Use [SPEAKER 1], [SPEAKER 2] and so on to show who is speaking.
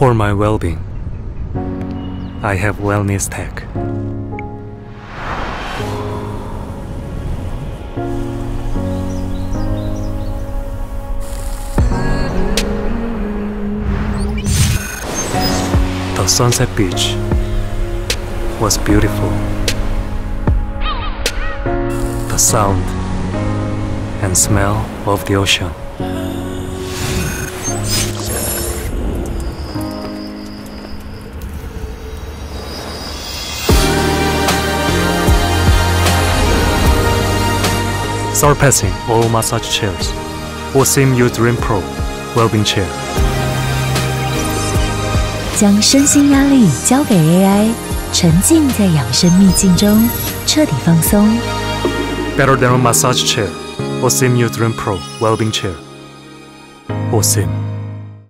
[SPEAKER 1] For my well-being, I have Wellness Tech. The sunset beach was beautiful. The sound and smell of the ocean. surpassing all massage chairs. Osim uDream Pro Wellbeing Chair. Chair。
[SPEAKER 2] 将身心压力交给 AI，沉浸在养生秘境中，彻底放松。
[SPEAKER 1] Better than a massage chair, Osim uDream Pro Wellbeing Chair。Osim。